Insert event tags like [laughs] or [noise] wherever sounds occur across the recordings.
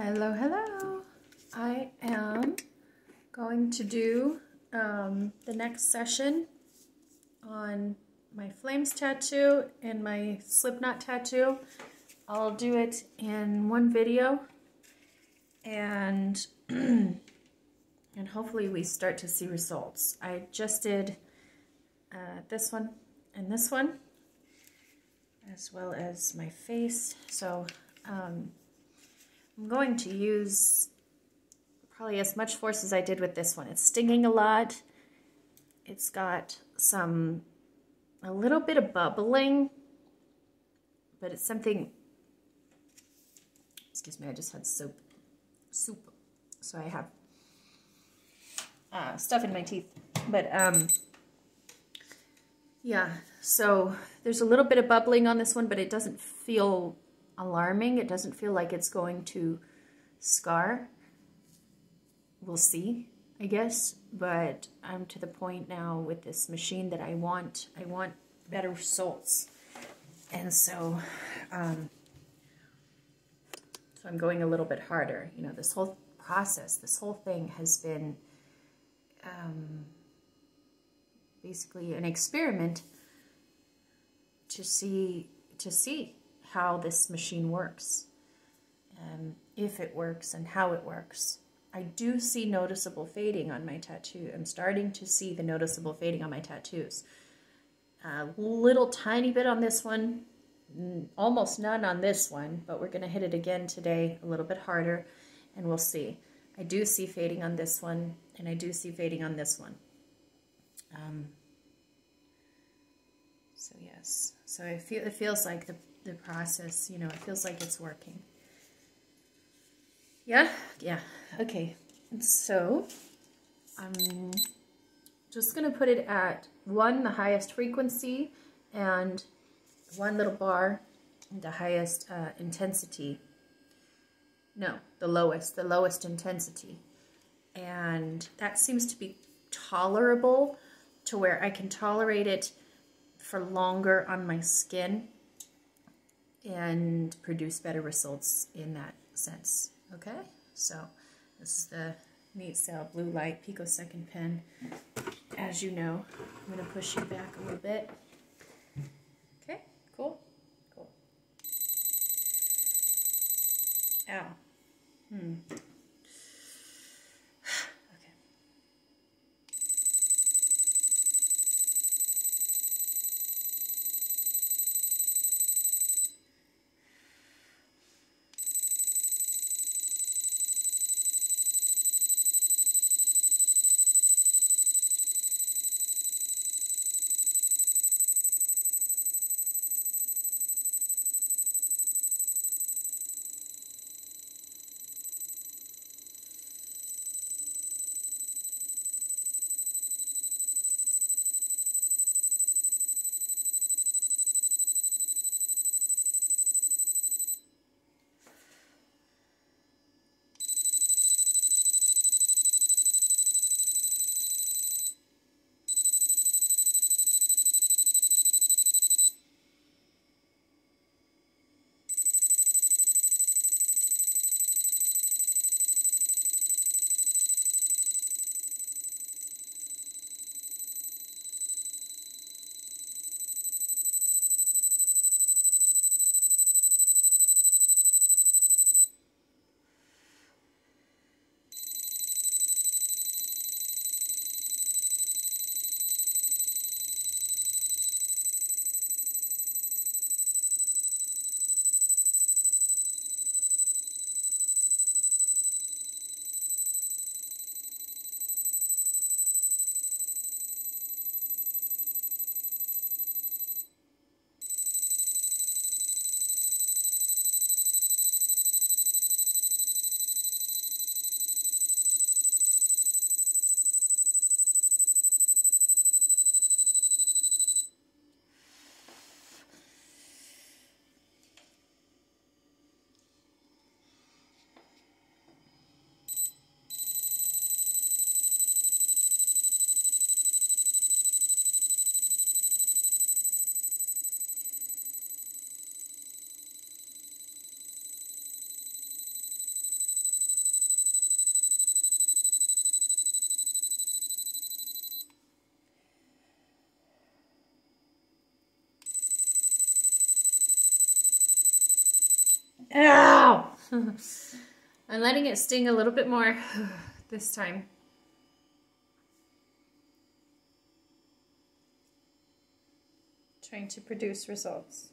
Hello, hello. I am going to do um, the next session on my flames tattoo and my slipknot tattoo. I'll do it in one video and [clears throat] and hopefully we start to see results. I just did uh, this one and this one as well as my face. So um, I'm going to use probably as much force as I did with this one. It's stinging a lot. It's got some, a little bit of bubbling, but it's something, excuse me, I just had soup, soup. So I have uh, stuff in my teeth. But um, yeah, so there's a little bit of bubbling on this one, but it doesn't feel alarming. It doesn't feel like it's going to scar. We'll see, I guess. But I'm to the point now with this machine that I want, I want better results. And so, um, so I'm going a little bit harder. You know, this whole process, this whole thing has been um, basically an experiment to see to see how this machine works, um, if it works and how it works. I do see noticeable fading on my tattoo. I'm starting to see the noticeable fading on my tattoos. A little tiny bit on this one, almost none on this one, but we're going to hit it again today a little bit harder, and we'll see. I do see fading on this one, and I do see fading on this one. Um, so yes, so feel, it feels like the the process, you know, it feels like it's working. Yeah, yeah, okay. So I'm just going to put it at one, the highest frequency, and one little bar, the highest uh, intensity. No, the lowest, the lowest intensity. And that seems to be tolerable to where I can tolerate it for longer on my skin and produce better results in that sense. Okay, so this is the Neatcell Blue Light Picosecond pen. As you know, I'm going to push you back a little bit. [laughs] I'm letting it sting a little bit more [sighs] this time. Trying to produce results.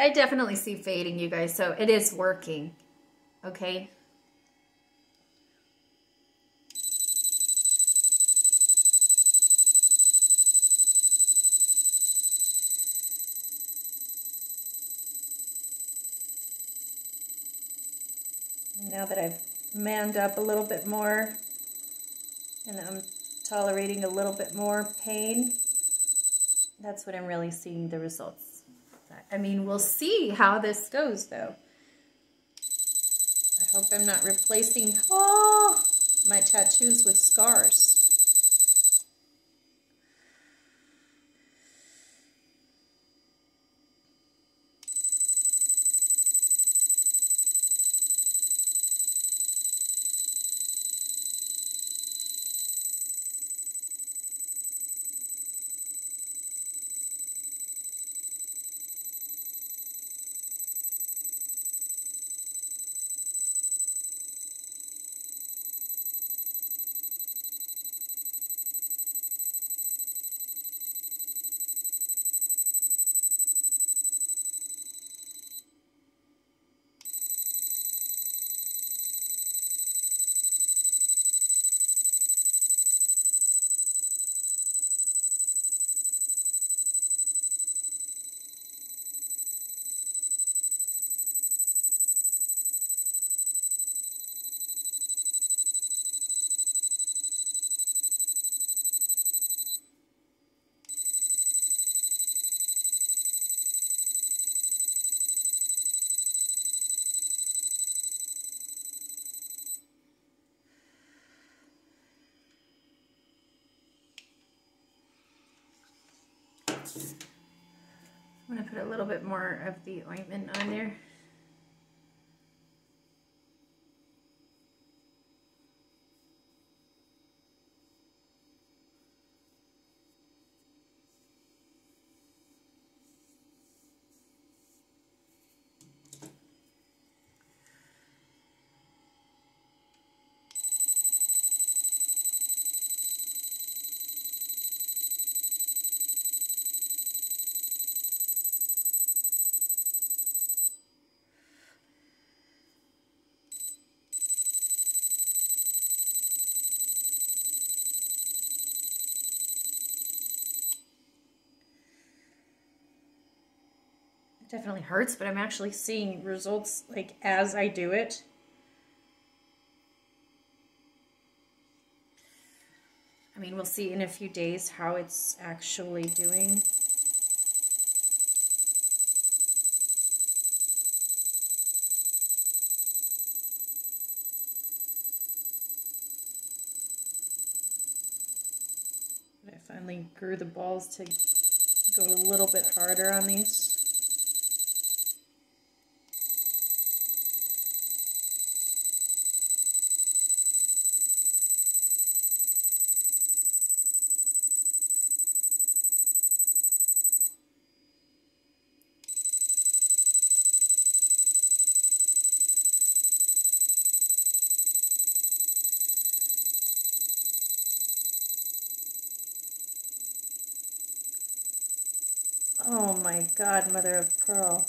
I definitely see fading, you guys, so it is working, okay? Now that I've manned up a little bit more and I'm tolerating a little bit more pain, that's what I'm really seeing the results. I mean, we'll see how this goes, though. I hope I'm not replacing oh, my tattoos with scars. Little bit more of the ointment on there. Definitely hurts, but I'm actually seeing results like as I do it. I mean, we'll see in a few days how it's actually doing. I finally grew the balls to go a little bit harder on these. Oh my God, mother of pearl.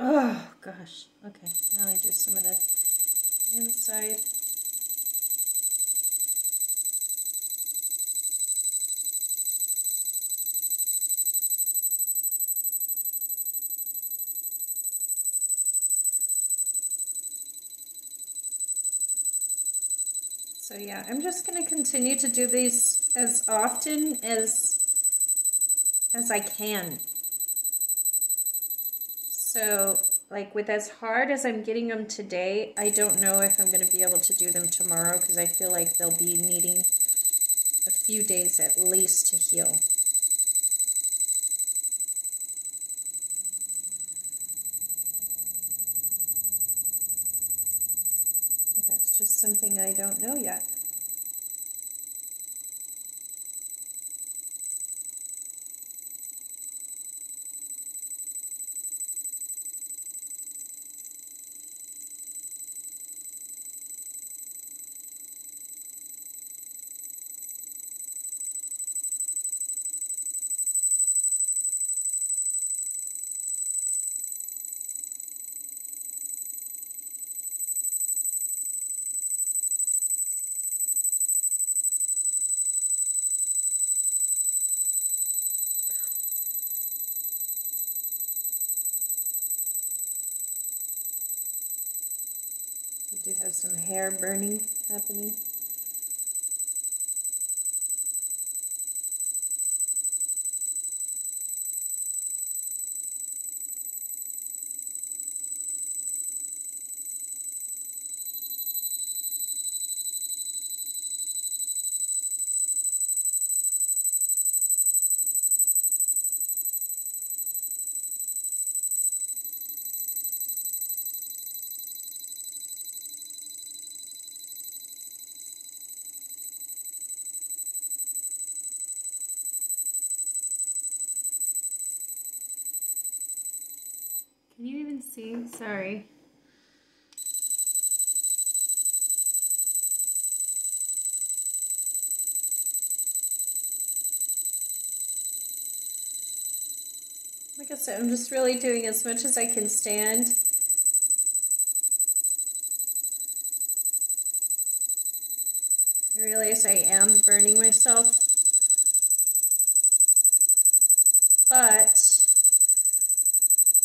Oh gosh. Okay, now I do some of the inside. So yeah, I'm just going to continue to do these as often as as I can. So like with as hard as I'm getting them today, I don't know if I'm going to be able to do them tomorrow because I feel like they'll be needing a few days at least to heal. But that's just something I don't know yet. Do have some hair burning happening. See? Sorry. Like I said, I'm just really doing as much as I can stand. I realize I am burning myself, but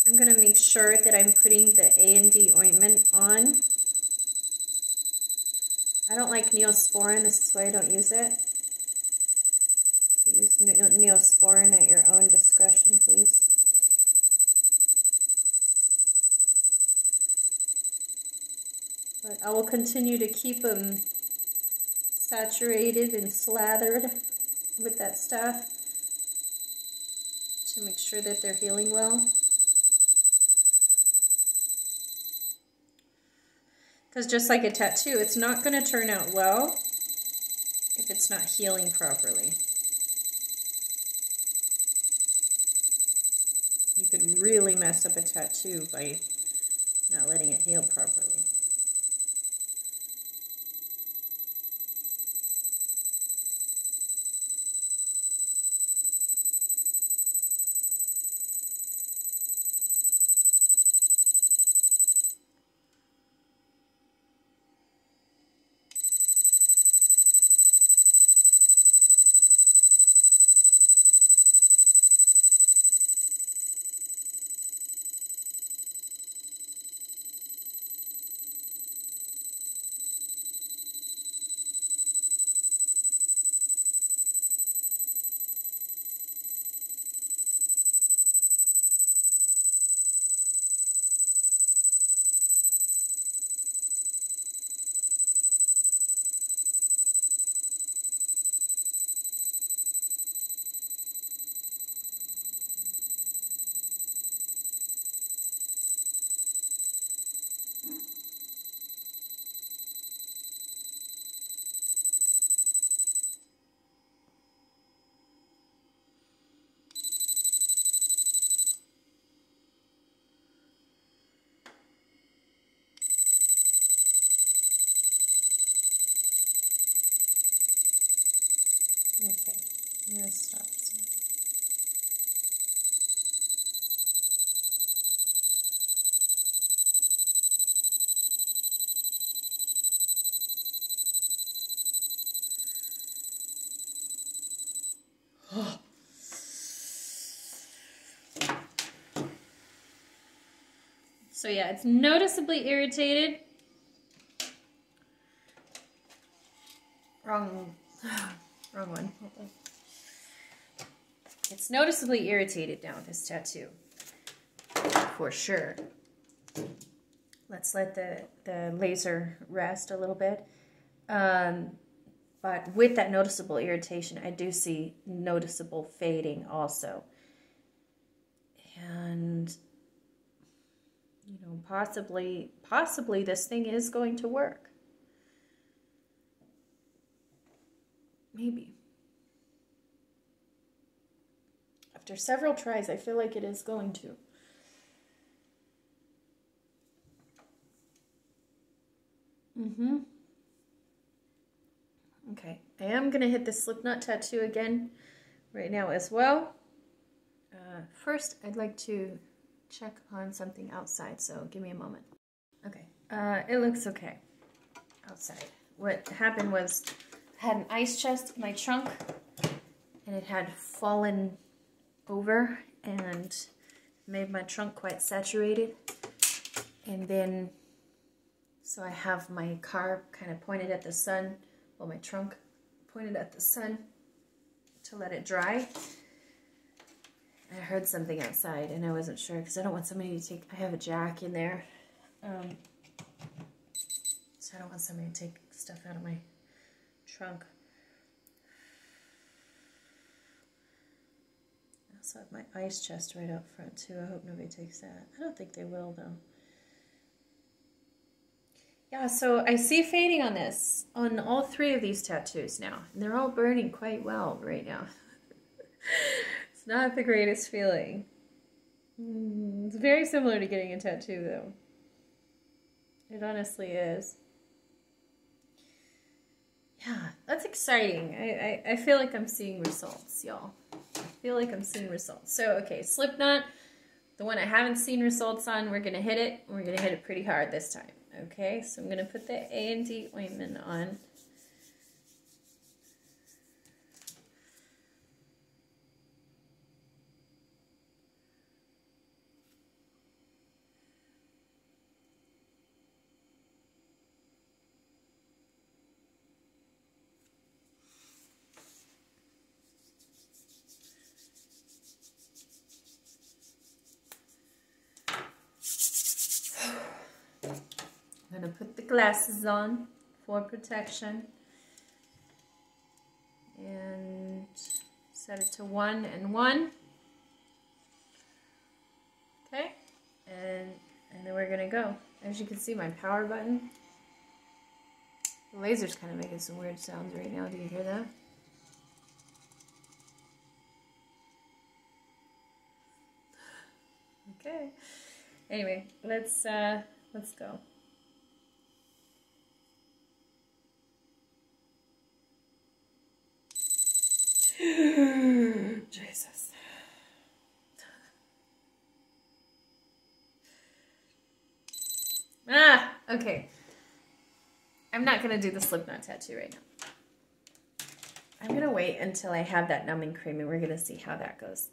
I'm going to make sure that I'm putting the A&D ointment on. I don't like Neosporin, this is why I don't use it. So use Neosporin at your own discretion, please. But I will continue to keep them saturated and slathered with that stuff to make sure that they're healing well. Because just like a tattoo, it's not going to turn out well if it's not healing properly. You could really mess up a tattoo by not letting it heal properly. Okay, I'm going to stop. So. So yeah, it's noticeably irritated. Wrong. [sighs] Wrong one. It's noticeably irritated now, this tattoo. For sure. Let's let the, the laser rest a little bit. Um, but with that noticeable irritation, I do see noticeable fading also. And, possibly, possibly this thing is going to work. Maybe. After several tries, I feel like it is going to. Mm-hmm. Okay, I am going to hit the slipknot tattoo again right now as well. Uh, first, I'd like to check on something outside, so give me a moment. Okay, uh, it looks okay outside. What happened was I had an ice chest in my trunk and it had fallen over and made my trunk quite saturated. And then, so I have my car kind of pointed at the sun, well my trunk pointed at the sun to let it dry. I heard something outside and I wasn't sure because I don't want somebody to take, I have a jack in there. Um, so I don't want somebody to take stuff out of my trunk. I also have my ice chest right out front too. I hope nobody takes that. I don't think they will though. Yeah, so I see fading on this, on all three of these tattoos now. And they're all burning quite well right now. [laughs] it's not the greatest feeling. Mm, it's very similar to getting a tattoo though. It honestly is yeah, that's exciting. I, I, I feel like I'm seeing results, y'all. I feel like I'm seeing results. So, okay, Slipknot, the one I haven't seen results on, we're going to hit it. We're going to hit it pretty hard this time. Okay, so I'm going to put the A&D ointment on. Glasses on for protection and set it to one and one okay and and then we're gonna go as you can see my power button The laser's kind of making some weird sounds right now. Do you hear that? Okay. Anyway, let's uh let's go. [sighs] Jesus. Ah, okay. I'm not going to do the slipknot tattoo right now. I'm going to wait until I have that numbing cream and we're going to see how that goes.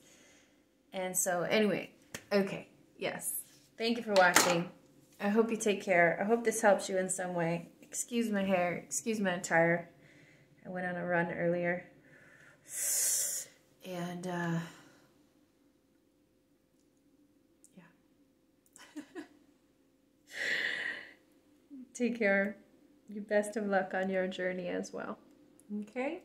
And so anyway, okay, yes. Thank you for watching. I hope you take care. I hope this helps you in some way. Excuse my hair. Excuse my attire. I went on a run earlier. And, uh, yeah. [laughs] Take care. You best of luck on your journey as well. Okay?